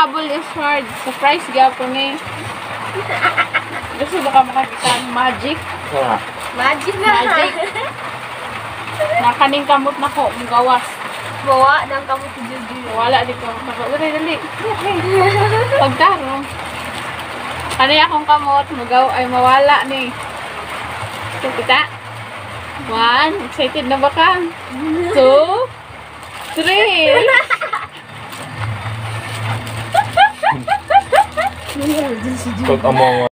habol is hard. Surprise gyapon ni. Gusto ba ka makakita ang magic? Magic na. Magic. Nakaning kamot na ko, gawas. Bawa ng kamot ni Juju. Wala di ko. Dali, dali. Pagkaro. Ano yung akong kamot, magaw ay mawala ni. So, kita. One. Excited na ba ka? Two. Three. 我真是醉了。